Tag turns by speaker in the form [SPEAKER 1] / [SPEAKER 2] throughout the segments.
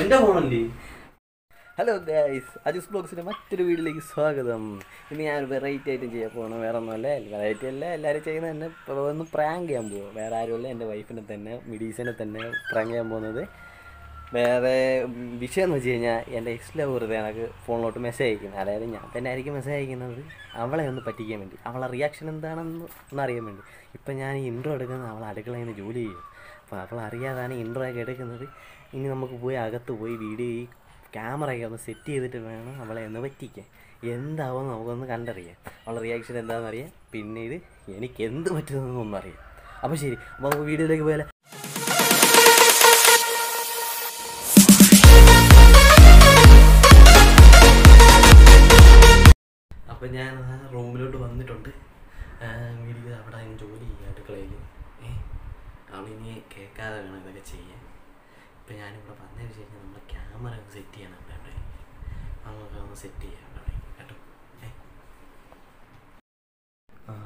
[SPEAKER 1] എന്റെ ഫോണല്ലേ?
[SPEAKER 2] Hello guys Ajis ബ്ലോഗ്സിന്റെ മറ്റൊരു വീഡിയോയിലേക്ക് സ്വാഗതം. ഇനി ഞാൻ വെറൈറ്റി ആയിട്ട് ചെയ്യാൻ പോകണം വേറെ ഒന്നുമല്ല വെറൈറ്റി അല്ല എല്ലാവരും ചെയ്യുന്നത് തന്നെ. ഒന്ന് പ്രാങ്ക് ചെയ്യാൻ പോകും വേറെ ആരുമല്ല എന്റെ വൈഫിനെ തന്നെ മിഡീസിനെ തന്നെ പ്രാങ്ക് ചെയ്യാൻ പോകുന്നത്. വേറെ വിഷയം എന്ന് വെച്ച് കഴിഞ്ഞാൽ എന്റെ എക്സ് വെറുതെ എനിക്ക് ഫോണിലോട്ട് മെസ്സേജ് അയക്കുന്നത് അതായത് ഞാൻ തന്നെ ആയിരിക്കും മെസ്സേജ് അയക്കുന്നത്. അവളെ ഒന്ന് പറ്റിക്കാൻ വേണ്ടി. അവളെ റിയാക്ഷൻ എന്താണെന്ന് ഒന്ന് അറിയാൻ വേണ്ടി. ഇപ്പം ഞാൻ ഈ ഇൻട്രോ എടുക്കുന്നത് അവൾ അടുക്കളയിൽ നിന്ന് ജോലി ചെയ്യും. അപ്പോൾ അവൾ അറിയാതാണ് ഇൻട്രോ ഒക്കെ എടുക്കുന്നത്. ഇനി നമുക്ക് പോയി അകത്ത് പോയി വീഡിയോ ഈ ക്യാമറയൊക്കെ ഒന്ന് സെറ്റ് ചെയ്തിട്ട് വേണം അവളെ ഒന്ന് പറ്റിക്കാൻ. എന്താവും നമുക്കൊന്ന് കണ്ടറിയാം. അവളുടെ റിയാക്ഷൻ എന്താണെന്ന് അറിയാം. പിന്നീട് എനിക്ക് എന്ത് പറ്റുന്നതെന്നൊന്നും അറിയാം അപ്പോൾ ശരി. അപ്പോൾ നമുക്ക് വീഡിയോയിലേക്ക് പോയാലോ? അപ്പം ഞാൻ ആ റൂമിലോട്ട് വന്നിട്ടുണ്ട്. വീട്ടിൽ അവിടെ അതിന് ജോലി ചെയ്യുക അടുക്കളയിൽ അവളിനി കേൾക്കാതെ വേണം ഇതൊക്കെ ചെയ്യാൻ. ഇപ്പം ഞാനിവിടെ വന്നതിന് ശേഷം നമ്മുടെ ക്യാമറ ഒന്ന് സെറ്റ് ചെയ്യണം അവിടെ. നമുക്ക് ഒന്ന് സെറ്റ് ചെയ്യാം അവിടെ. കേട്ടോ?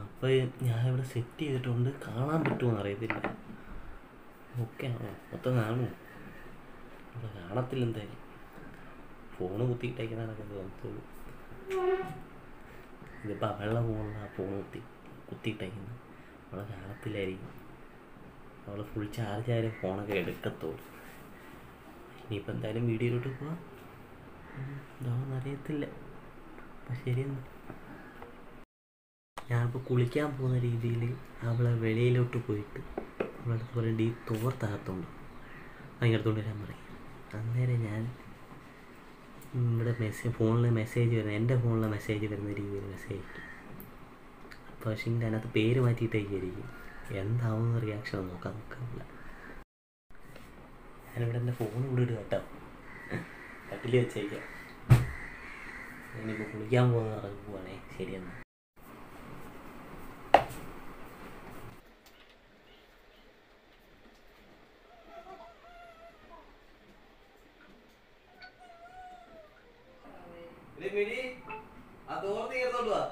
[SPEAKER 2] അപ്പോൾ ഞാനിവിടെ സെറ്റ് ചെയ്തിട്ടുണ്ട്. കാണാൻ പറ്റുമോ അറിയത്തില്ല ഓക്കെ ആണോ മൊത്തം കാണുമോ? ഇവിടെ കാണത്തില്ല എന്തായാലും. ഫോണ് കുത്തിയിട്ടേക്കുന്നതാണ് തോന്നത്തുള്ളൂ ഇതിപ്പോൾ അവളുടെ ആ ഫോൺ കുത്തി കുത്തിയിട്ടേക്കുന്നത് അവളെ കാണത്തില്ലായിരിക്കും. അവൾ ഫുൾ ചാർജ് ആയ ഫോണൊക്കെ എടുക്കത്തുള്ളൂ. ഇനിയിപ്പോൾ എന്തായാലും വീഡിയോയിലോട്ട് പോവാം. എന്താണെന്ന് അറിയത്തില്ല അപ്പം ശരിയെന്ന്. ഞാനിപ്പോൾ കുളിക്കാൻ പോകുന്ന രീതിയിൽ അവളെ വെളിയിലോട്ട് പോയിട്ട് അവളടുത്ത് പറയേണ്ട ഈ തോർത്തകത്തുണ്ട് അതിനടുത്തോണ്ട് വരാൻ പറയും. അന്നേരം ഞാൻ ഇവിടെ മെസ്സേജ് ഫോണിൽ മെസ്സേജ് വരുന്ന എന്റെ ഫോണിൽ മെസ്സേജ് വരുന്ന രീതിയിൽ മെസ്സേജ് അപ്പോൾ പക്ഷേ എന്റെ അതിനകത്ത് പേര് മാറ്റിയിട്ടേക്കായിരിക്കും എന്താവുന്ന റിയാക്ഷൻ നോക്കാൻ നോക്കാറില്ല ഞാനിവിടെ എന്റെ ഫോൺ കൂടി ഇടുക കേട്ടോ. കട്ടിൽ വെച്ചേക്കാം. ഞാനിപ്പോൾ കുളിക്കാൻ പോകുന്ന പറഞ്ഞു പോവാണേ. ശരിയെന്നാ ആ തോർത്ത് ചേർത്തോട്ട് വാ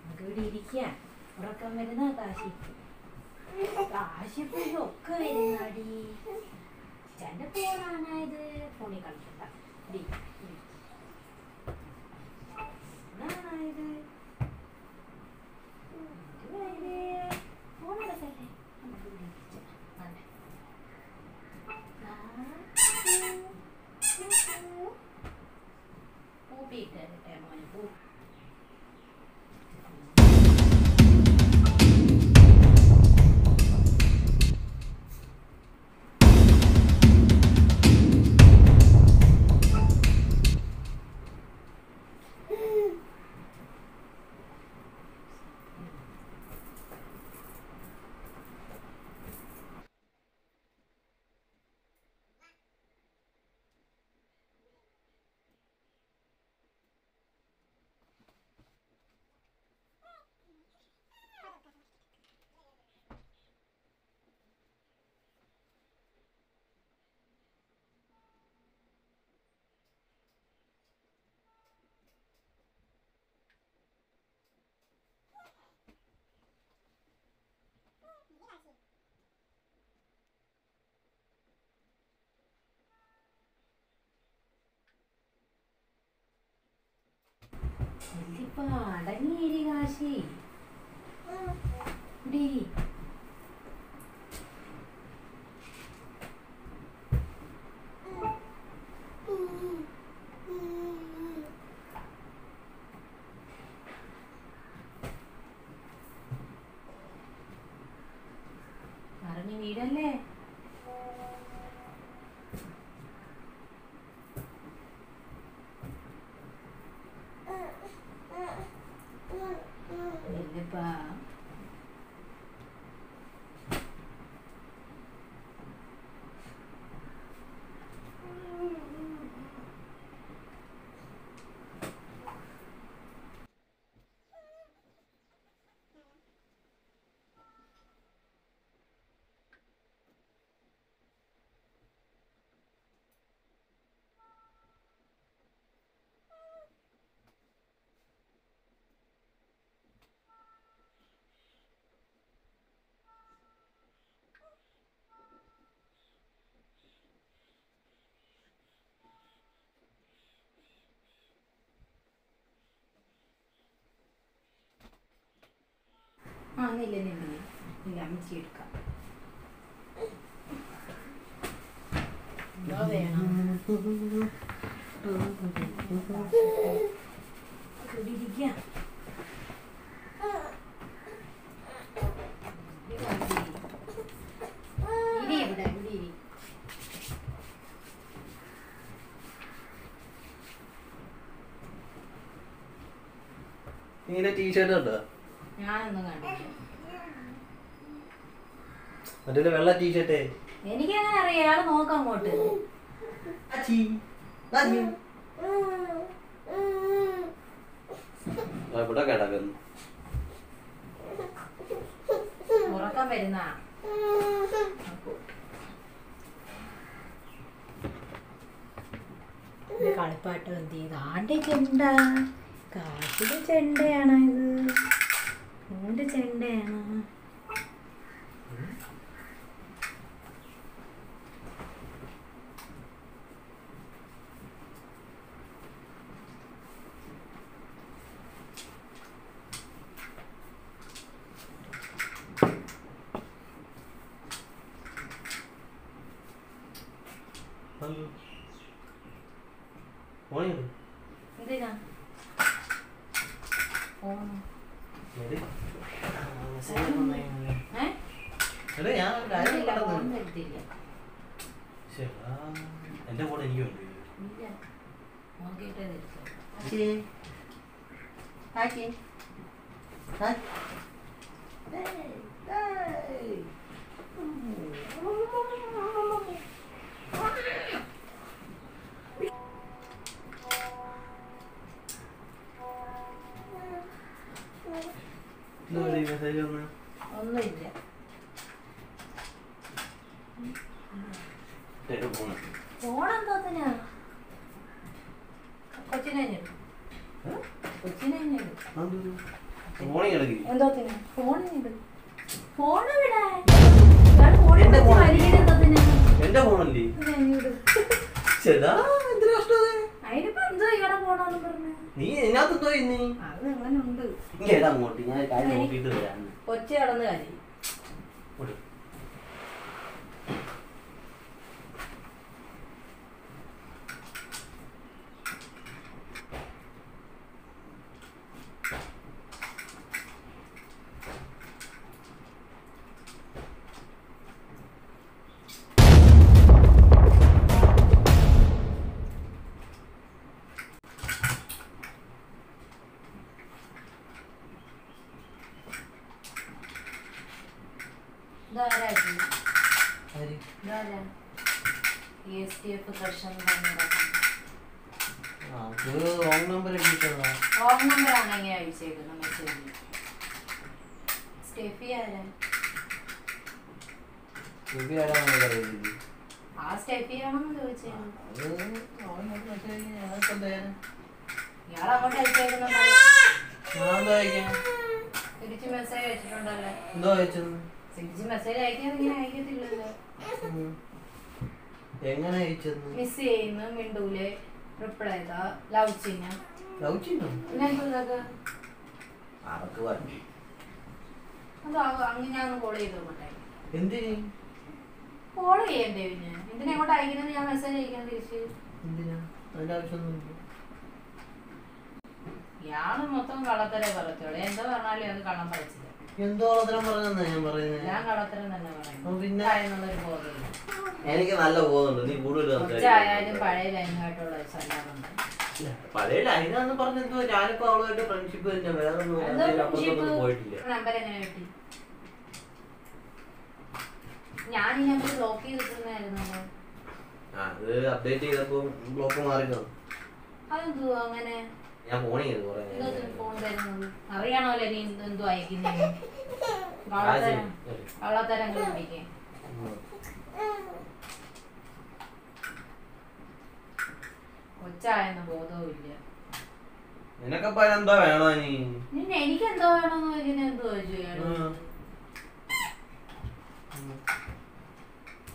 [SPEAKER 3] നമുക്ക് ഇവിടെ ഇരിക്കാം ഉറക്കം വരുന്ന കാശി കാശിപ്പോ ഒക്കെ വരുന്നാടി. ചേട്ടന്റെ ഫോണാണ് ഇത് ഫോണിൽ കളിക്കണ്ട. ഇടി, ഇടി. ഫോണാണ് അടങ്ങിയിരി കാശി. ആ നില്ല നില്ല നില്ല. അമ്മച്ചി എടുക്കാം.
[SPEAKER 2] ടീഷർട്ട് ഉണ്ടോ
[SPEAKER 3] ഞാനൊന്നും കണ്ടില്ല
[SPEAKER 2] മറ്റേ വെള്ള ടീഷർട്ടേ
[SPEAKER 3] എനിക്കെങ്ങനെ അറിയാം. ഇയാൾ നോക്കാം അങ്ങോട്ട്.
[SPEAKER 2] ഇവിടെ കിടക്കുന്നു.
[SPEAKER 3] ഉറക്കം വരുന്ന. കളിപ്പാട്ട് എന്ത് ചെയ്ത്? ആന്റെ ചെണ്ട. കാട്ടിലെ ചെണ്ടയാണോ ഇത് മൂന്റെ ചെണ്ടയാണോ
[SPEAKER 2] മോണിയോ
[SPEAKER 3] എന്തിനാ ഫോൺ ഏ
[SPEAKER 2] എടാ ഞാൻ ഒരു കാര്യം
[SPEAKER 3] ഇല്ല, ഫോൺ
[SPEAKER 2] പറഞ്ഞത്.
[SPEAKER 3] എടുത്തില്ല
[SPEAKER 2] ശ്ശെ, ആ, എന്റെ ഫോൺ എനിക്ക് വേണ്ടി
[SPEAKER 3] ഇല്ല. നോക്കിയിട്ടേ ഒന്നുമില്ല. ഫോണെന്തോത്തിനാ? കൊച്ചിനെ കൊച്ചിനെ എന്തോത്തിന്?
[SPEAKER 2] എന്റെ ഫോണല്ലേ. ചേട്ടാ എന്തിനാ കഷ്ടം അത്?
[SPEAKER 3] അതിനിപ്പോ എന്തോ ഇയാളെ ഫോണാന്ന് പറഞ്ഞു
[SPEAKER 2] നീ ഇതിനകത്ത് നീ ഇന്ന്? അങ്ങോട്ട്? ഞാൻ കാര്യം
[SPEAKER 3] കടന്ന് കാര്യം
[SPEAKER 2] ഇങ്ങോട്ട്.
[SPEAKER 3] ഇതാരായിരുന്നു
[SPEAKER 2] ആര്?
[SPEAKER 3] ഇതാരാ ഇ എസ് ടി എഫ് കർഷൻ പറഞ്ഞിടക്കും
[SPEAKER 2] ആ, ഇത് റോങ് നമ്പർ അടിച്ചിട്ടുള്ളതാ
[SPEAKER 3] റോങ് നമ്പറാണ് ഇങ്ങനെ അയച്ചേക്കുന്നത് മെസ്സേജ് സ്റ്റെഫി ആരാ
[SPEAKER 2] രവി ആരാണെന്ന് പറയുന്നത്
[SPEAKER 3] ആ സ്റ്റെഫി ആണെന്ന് ചോദിച്ചത്
[SPEAKER 2] അത് റോങ് നമ്പർ മെസ്സേജ് ഞങ്ങൾക്ക് എന്തായാലും
[SPEAKER 3] ഇയാൾ അങ്ങോട്ട് അയച്ചേക്കുന്ന
[SPEAKER 2] ഞാൻ എന്താ അയക്കാൻ
[SPEAKER 3] തിരിച്ച് മെസ്സേജ് അയച്ചിട്ടുണ്ടല്ലോ.
[SPEAKER 2] എന്തോ അയച്ചത്?
[SPEAKER 3] തിരിച്ച് മെസ്സേജ് അയക്കാതെ ഇങ്ങനെ അയക്കത്തില്ലല്ലോ.
[SPEAKER 2] എങ്ങനെ അയച്ചത്
[SPEAKER 3] മിസ് ചെയ്യുന്നു മിണ്ടൂലെ. റിപ്ലൈ ചെയ്താ ലവ് ചിഹ്നം.
[SPEAKER 2] ലവ് ചെയ്യണം
[SPEAKER 3] പിന്നെ ഇതൊക്കെ?
[SPEAKER 2] അതൊക്കെ പറഞ്ഞു?
[SPEAKER 3] അതോ അങ്ങനെ ഞാൻ കോൾ ചെയ്ത് നോക്കട്ടെ
[SPEAKER 2] എന്തിന്?
[SPEAKER 3] കോൾ ചെയ്യണ്ടേ പിന്നെ? എന്തിനാ അങ്ങോട്ട് അയക്കുന്നത്? ഞാൻ മെസ്സേജ് അയക്കാൻ തിരിച്ച്.
[SPEAKER 2] എന്തിനാ? അതിന്റെ ആവശ്യമൊന്നുമില്ല.
[SPEAKER 3] ഇയാൾ മൊത്തം കള്ളത്തരേ പറയത്തുള്ളൂ. എന്തോ പറഞ്ഞാലും അത് കള്ളം പറച്ചില്ല
[SPEAKER 2] എന്തോ അത്തരം പറഞ്ഞാ ഞാൻ പറയുന്നത്
[SPEAKER 3] ഞാൻ കള്ളത്തരം തന്നെ പറയുന്നു
[SPEAKER 2] പിന്നെ?
[SPEAKER 3] എന്നുള്ളൊരു ബോധമില്ല.
[SPEAKER 2] എനിക്ക് നല്ല ബോധമുണ്ട്. നീ കൂടുതൽ
[SPEAKER 3] പഴയ ലൈനുമായിട്ടുള്ള സല്ലാറുണ്ട്
[SPEAKER 2] ഇല്ല, പഴയ ലൈനാന്ന് പറഞ്ഞ എന്തോ ഞാനിപ്പോ അവളുമായിട്ട് ഫ്രണ്ട്ഷിപ്പ് തന്നെ വേറെ ഒന്നും പോയിട്ടില്ല.
[SPEAKER 3] നമ്പർ എങ്ങനെ കിട്ടി? ഞാൻ ഈ നമ്പർ ബ്ലോക്ക്
[SPEAKER 2] ചെയ്തിട്ടുണ്ടായിരുന്നു അത് അപ്ഡേറ്റ് ചെയ്തപ്പോ ബ്ലോക്ക് മാറി
[SPEAKER 3] അതെന്തോ അങ്ങനെ?
[SPEAKER 2] ഞാൻ ഫോൺ ചെയ്തു കുറെ
[SPEAKER 3] അറിയണമല്ലോ നീ എന്തോ അയക്കുന്നേ. കള്ളത്തരം. കൊച്ചായെന്ന
[SPEAKER 2] നിനക്കപ്പോ വേണോ നീ
[SPEAKER 3] നിന്നെ എനിക്ക് എന്തോ വേണോന്ന് ചോദിക്കുന്നത് എന്തോ ചോദിച്ചു.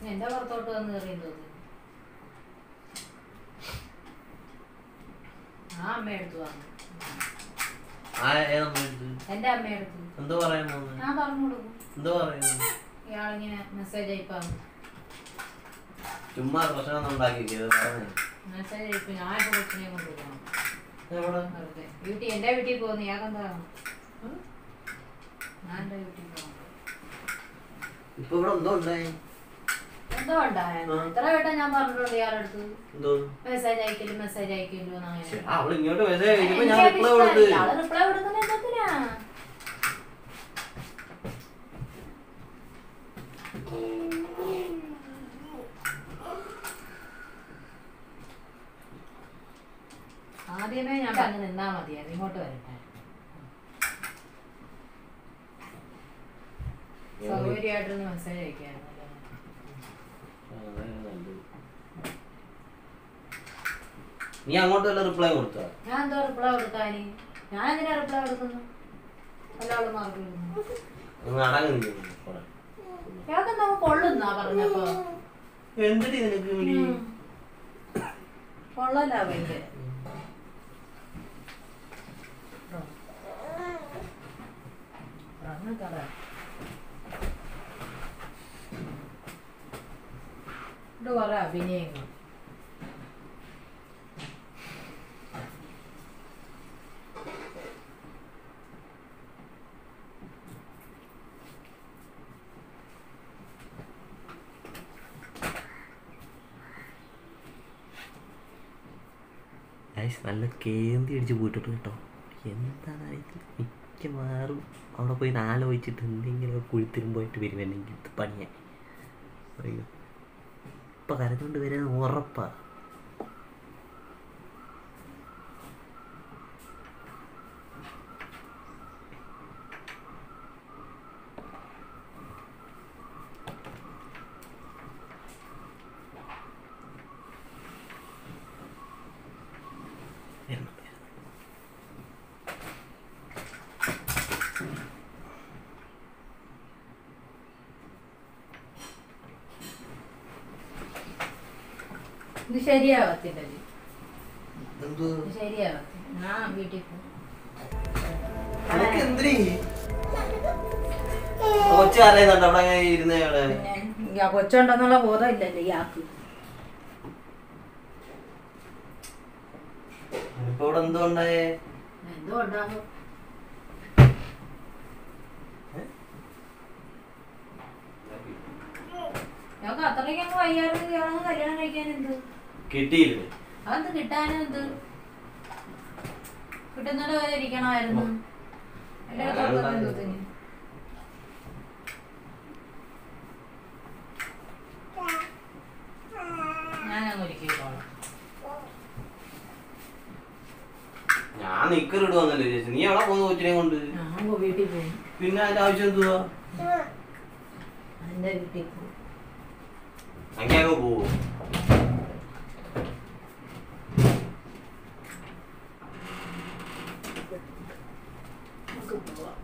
[SPEAKER 3] എന്റെ പുറത്തോട്ട് വന്ന് കയറിയും തോന്നുന്നു ആ അമ്മ എടുത്തു വന്നു
[SPEAKER 2] ആ ഏതമ്മ എടുത്ത്
[SPEAKER 3] എന്റെ അമ്മയടുത്ത്
[SPEAKER 2] എന്തോ പറയുന്നു
[SPEAKER 3] ഞാൻ പറഞ്ഞു കൊടുക്കും.
[SPEAKER 2] എന്തോ പറയുന്നു?
[SPEAKER 3] ഇയാളിങ്ങനെ മെസ്സേജ് അയപ്പാന്ന്
[SPEAKER 2] ചുമ്മാ പ്രശ്നം ഉണ്ടാക്കിയത് പറഞ്ഞു.
[SPEAKER 3] മെസ്സേജ് അയപ്പ്. ഞാൻ ഇപ്പൊ കൊച്ചിനെ കൊണ്ടുപോകണം
[SPEAKER 2] എവിടെ?
[SPEAKER 3] വെറുതെ. വീട്ടിൽ എന്റെ വീട്ടിൽ പോകുന്നു. ഇയാൾക്കെന്താ ഉം? ഞാൻ എന്റെ വീട്ടിൽ പോകണം
[SPEAKER 2] ഇപ്പൊ ഇവിടെ എന്തോ ഉണ്ടായി? അവൾ ഇങ്ങോട്ട് മെസ്സേജ് ഞാൻ റിപ്ലൈ കൊടുത്ത്
[SPEAKER 3] ആദ്യമേ ഞാൻ പറഞ്ഞു നിന്നാ മതിയായിരുന്നു ഇങ്ങോട്ട് വരട്ടെ. സൗകര്യമായിട്ടൊന്ന് മെസ്സേജ്
[SPEAKER 2] നീ അങ്ങോട്ട് വല്ല റിപ്ലൈ കൊടുത്താ?
[SPEAKER 3] ഞാൻ എന്തോ റിപ്ലൈ കൊടുക്കാനി ഞാൻ എന്തിനാ റിപ്ലൈ കൊടുക്കുന്നു എല്ലാവരും മാർക്ക് നമ്മ കൊള്ളുന്നാ പറഞ്ഞപ്പോ?
[SPEAKER 2] എന്തിടി നിനക്ക്.
[SPEAKER 3] കൊള്ളല്ല ഭയങ്കര ഇത് കുറെ അഭിനയങ്ങൾ
[SPEAKER 4] ഗൈസ് നല്ല കേന്തി അടിച്ച് പോയിട്ടുണ്ട് കേട്ടോ. എന്താണ് അറിയത്തില്ല മിക്കവാറും അവിടെ പോയി ആലോചിച്ചിട്ട് എന്തെങ്കിലും കുഴിത്തിരുമ്പോയിട്ട് വരുമെന്നെങ്കിൽ പണിയായി അറിയോ ഇപ്പം കരഞ്ഞുകൊണ്ട് വരാൻ ഉറപ്പാ.
[SPEAKER 3] ശരിയാവത്തില്ല ശരിയാവത്തില്ല. ഞാൻ വീട്ടിൽ പോകും കൊച്ചുണ്ടെന്നുള്ള ബോധം ഇല്ലല്ലോ ഇയാൾക്ക്
[SPEAKER 2] എന്തോ
[SPEAKER 3] ഉണ്ടാകും ഞങ്ങൾക്ക് അത്രയ്ക്ക് അങ്ങ് വയ്യാറ് കല്യാണം കഴിക്കാൻ എന്ത്
[SPEAKER 2] കിട്ടിയില്ലേ?
[SPEAKER 3] അത് കിട്ടാനും എന്ത് കിട്ടുന്നത് വരെ ഇരിക്കണമായിരുന്നു? ഞാനങ്ങ് ഒരുക്കിക്കോളാം
[SPEAKER 2] ഞാൻ നിക്കറിടുവന്നല്ലേ ചേച്ചി. നീ എവിടെ പോകുന്നു കൊച്ചിനെ കൊണ്ട്?
[SPEAKER 3] ഞാൻ വീട്ടിൽ പോകും
[SPEAKER 2] പിന്നെ അതിന്റെ ആവശ്യം എന്തുവാ?
[SPEAKER 3] എന്റെ വീട്ടിൽ പോകും
[SPEAKER 2] പോവോ
[SPEAKER 3] നമുക്ക് പോവാം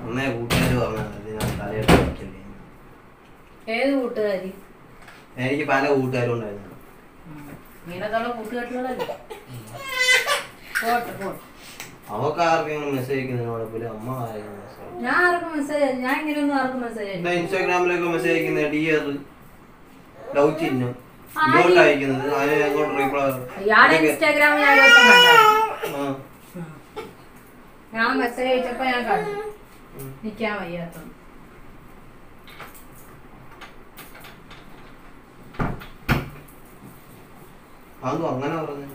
[SPEAKER 2] അന്നേ കൂട്ടുകാര് പറഞ്ഞത് ഞാൻ തലയിട്ട് വയ്ക്കല്ലേ
[SPEAKER 3] ഏത് കൂട്ടുകാരി
[SPEAKER 2] എനിക്ക് പല കൂട്ടുകാരും ഉണ്ടായിരുന്നു. അവക്ക് ആർക്കെങ്കിലും മെസ്സേജ് അയക്കുന്നതിനോട് അമ്മ ആരെങ്കിലും മെസ്സേജ്
[SPEAKER 3] ഞാൻ ആർക്കും മെസ്സേജ് ഞാൻ ഇങ്ങനെയൊന്നും ആർക്കും മെസ്സേജ്
[SPEAKER 2] ഇൻസ്റ്റാഗ്രാമിലൊക്കെ മെസ്സേജ് അയക്കുന്ന ഡിയർ ലവ് ചിഹ്നം
[SPEAKER 3] ആര്?
[SPEAKER 2] ഇങ്ങോട്ട് അയക്കുന്നത്. അതിന് അങ്ങോട്ട് റീപ്ലൈ
[SPEAKER 3] ഇൻസ്റ്റാഗ്രാമിൽ ഞാൻ ദിവസം ഞാൻ മെസ്സേജ് അയച്ചപ്പോ ഞാൻ കണ്ടു. നിക്കാൻ വയ്യാത്ത
[SPEAKER 2] അതെന്തോ അങ്ങനെ പറഞ്ഞു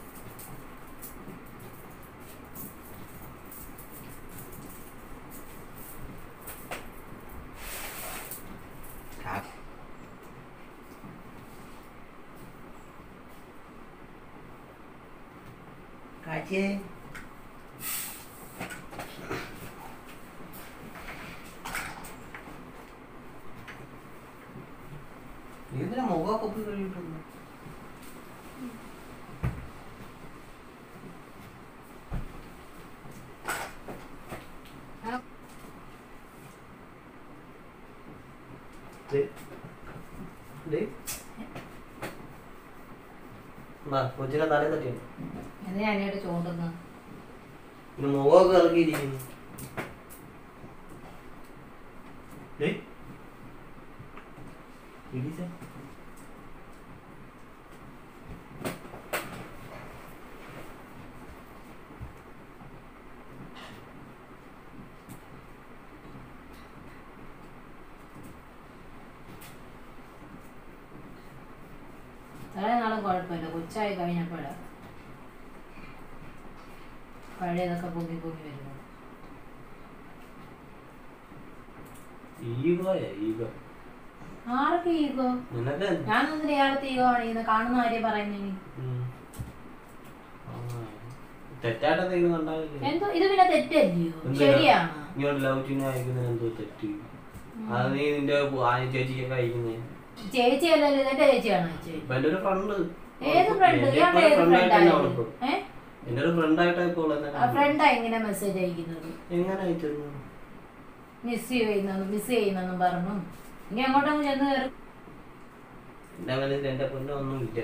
[SPEAKER 2] കാച്ചേ ഇതിനെ മുഖമൊക്കെ പോയി കഴിയിട്ടുണ്ട് ദേ. ദേ.
[SPEAKER 1] എന്താ കൊച്ചിനെ തലേ തട്ടി
[SPEAKER 3] എന്തിനാ അതിനായിട്ട് ചൂണ്ടുന്നത്
[SPEAKER 1] പിന്നെ മുഖമൊക്കെ ഇറക്കിയിരിക്കുന്നു
[SPEAKER 3] ആർക്ക് ഈഗോ
[SPEAKER 1] ഞാൻ
[SPEAKER 3] ഞാനൊന്നും ഇയാളത്തെ ഈഗോ കാണിക്കുന്നത് കാണുന്ന കാര്യം പറയുന്നതിന്
[SPEAKER 1] ഉം. ആ. തെറ്റായിട്ട് എന്തെങ്കിലും
[SPEAKER 3] എന്തോ ഇത് പിന്നെ തെറ്റല്ലയോ? ശരിയാണ്. ഇതെന്റെ ചേച്ചിയാണോ ഏത് ഫ്രണ്ട് ഇയാളുടെ ഏത് ഫ്രണ്ടായിരുന്നു ഏഹ്
[SPEAKER 1] എന്റെ ഒരു ഫ്രണ്ട് ആയിട്ടാ ഇപ്പോൾ ഉള്ളത്
[SPEAKER 3] ആ ഫ്രണ്ടാ എങ്ങനെ മെസ്സേജ് അയക്കുന്നത്.
[SPEAKER 1] എങ്ങനെ
[SPEAKER 3] മിസ് ചെയ്യുന്നു മിസ് ചെയ്യുന്നു പറഞ്ഞു. ഇനി അങ്ങോട്ടങ്ങ് ചെന്ന് കയറും
[SPEAKER 1] എന്റെ മനസ്സിൽ എന്റെ പൊന്നെ ഒന്നും ഇല്ല.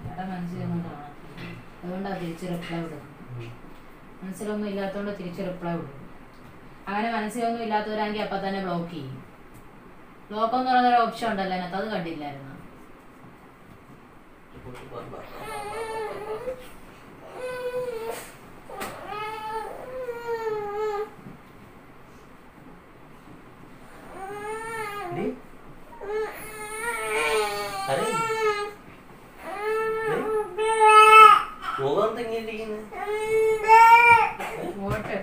[SPEAKER 3] അവിടെ മനസ്സിലൊന്നും കാണത്തില്ല അതുകൊണ്ടാ തിരിച്ച് റിപ്ലൈ വിടുന്നത് മനസ്സിലൊന്നും ഇല്ലാത്തതുകൊണ്ട് തിരിച്ച് റിപ്ലൈ വിടും അങ്ങനെ മനസ്സിലൊന്നും ഇല്ലാത്തവരാണെങ്കിൽ അപ്പൊ തന്നെ ബ്ലോക്ക് ചെയ്യും. ബ്ലോക്ക് എന്ന് പറയുന്ന ഒരു ഓപ്ഷൻ ഉണ്ടല്ലോ അതിനകത്ത്. അത് കണ്ടില്ലായിരുന്നു
[SPEAKER 1] ഡി? അരെ? ഡി? മുഖം തിങ്ങിയിരിക്കുന്നു
[SPEAKER 3] വോട്ട്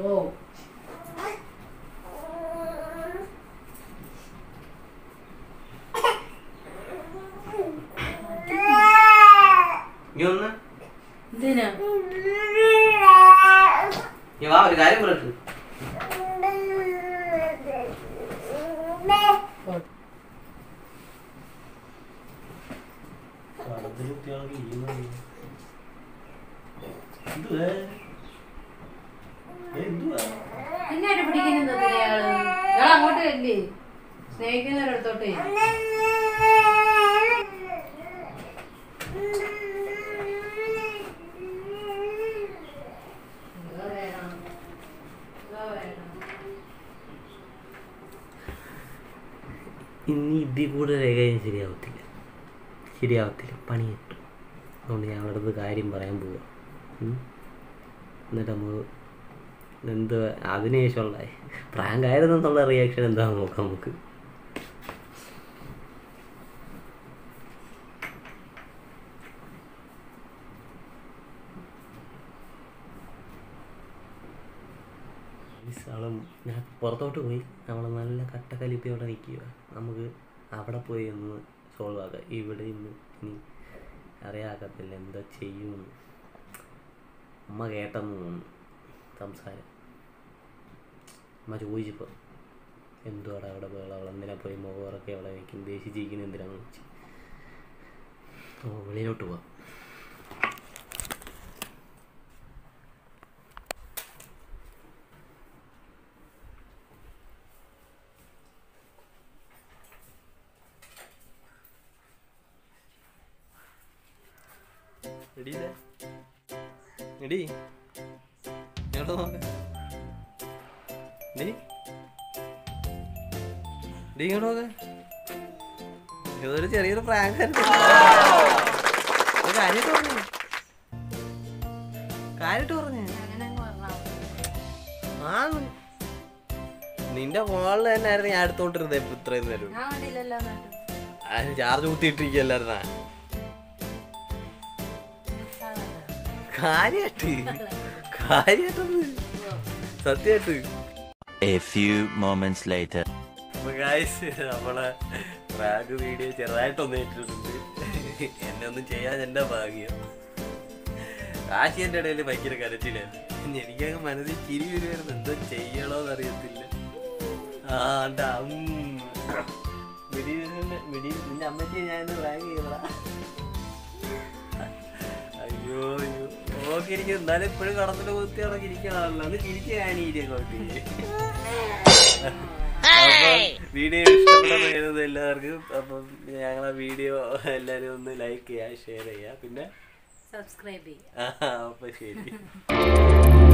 [SPEAKER 3] ഓ
[SPEAKER 1] നീ ഒന്ന്
[SPEAKER 3] ഇതിന്
[SPEAKER 1] നീ വാ ഒരു കാര്യം പറയട്ടെ
[SPEAKER 3] എന്നായിട്ട് പിടിക്കുന്നത് ഇയാൾ ഇയാൾ അങ്ങോട്ട് അല്ലേ സ്നേഹിക്കുന്നവരടുത്തോട്ട്
[SPEAKER 2] ഇനി ഇതിൽ കൂടുതൽ കഴിഞ്ഞാൽ ശരിയാവത്തില്ല. ശരിയാവത്തില്ല. പണി കിട്ടും. അതുകൊണ്ട് ഞാൻ അവിടെ അടുത്ത് കാര്യം പറയാൻ പോവാം. ഉം. എന്നിട്ട് നമ്മൾ എന്ത് അതിനുശേഷമുള്ള പ്രാങ്കായിരുന്നു എന്നുള്ള റിയാക്ഷൻ എന്താണെന്ന് നോക്കാം നമുക്ക് അവളും ഞാൻ പുറത്തോട്ട് പോയി നമ്മൾ നല്ല കട്ടക്കലിപ്പി അവിടെ നിൽക്കുക. നമുക്ക് അവിടെ പോയി ഒന്ന് സോൾവ് ആക്കുക ഇവിടെ ഇന്ന് ഇനി അറിയാകത്തില്ല എന്താ ചെയ്യുമെന്ന്. അമ്മ കേട്ടെന്ന് തോന്നുന്നു. സംസാരം. അമ്മ ചോദിച്ചപ്പോൾ എന്തുവാടാ അവിടെ പോയി അവൾ എന്തിനാ പോയി മുഖമൊക്കെ അവിടെ വയ്ക്കും ദേശിച്ചിരിക്കുന്ന എന്തിനാണെന്ന് വെച്ച് വെളിയിലോട്ട് പോവാം. എടി. നോക്ക നീ? ഡി ഇങ്ങോട്ട് നോക്ക ഇതൊരു ചെറിയൊരു പ്രാങ്ക് കാര്യമായിട്ട് പറഞ്ഞു. കാര്യമായിട്ട് പറഞ്ഞു. ആ നിന്റെ ഫോണിൽ തന്നെ ആയിരുന്നു ഞാൻ എടുത്തോണ്ടിരുന്നത് ഇത്രയും നേരം. ചാർജ് എന്നിട്ട്. കാര്യായിട്ട്? കാര്യായിട്ടൊന്ന് സത്യമായിട്ട്.
[SPEAKER 5] A few moments later.
[SPEAKER 2] നമ്മളെ റാഗ് വീഡിയോ ചെറുതായിട്ടൊന്ന് ഇട്ടിട്ടുണ്ട് എന്നെ ഒന്നും ചെയ്യാൻ എന്റെ ഭാഗ്യം? കാശി എന്റെ ഇടയിൽ ഭയങ്കര കരച്ചിലായിരുന്നു എനിക്കങ്ങ് മനസ്സിൽ ചിരി വരുമായിരുന്നു എന്തോ ചെയ്യണോന്ന് അറിയത്തില്ല. ആ എന്താ മിടി മിടി നിന്റെ അമ്മച്ചി ഞാൻ റാഗ് ചെയ്തടാ അയ്യോ അയ്യോ. ഓക്കെ ഇരിക്കും എന്നാലും ഇപ്പോഴും കടന്നിട്ട് കുത്തി കണക്കിരിക്കണമല്ലോ ഒന്ന് ചിരിച്ചു വീഡിയോ ഇഷ്ടപ്പെടുന്ന എല്ലാവർക്കും അപ്പം ഞങ്ങളെ വീഡിയോ എല്ലാവരും ഒന്ന് ലൈക്ക് ചെയ്യുക ഷെയർ ചെയ്യുക. പിന്നെ
[SPEAKER 3] സബ്സ്ക്രൈബ് ചെയ്യുക.
[SPEAKER 2] ആ, അപ്പൊ ശരി.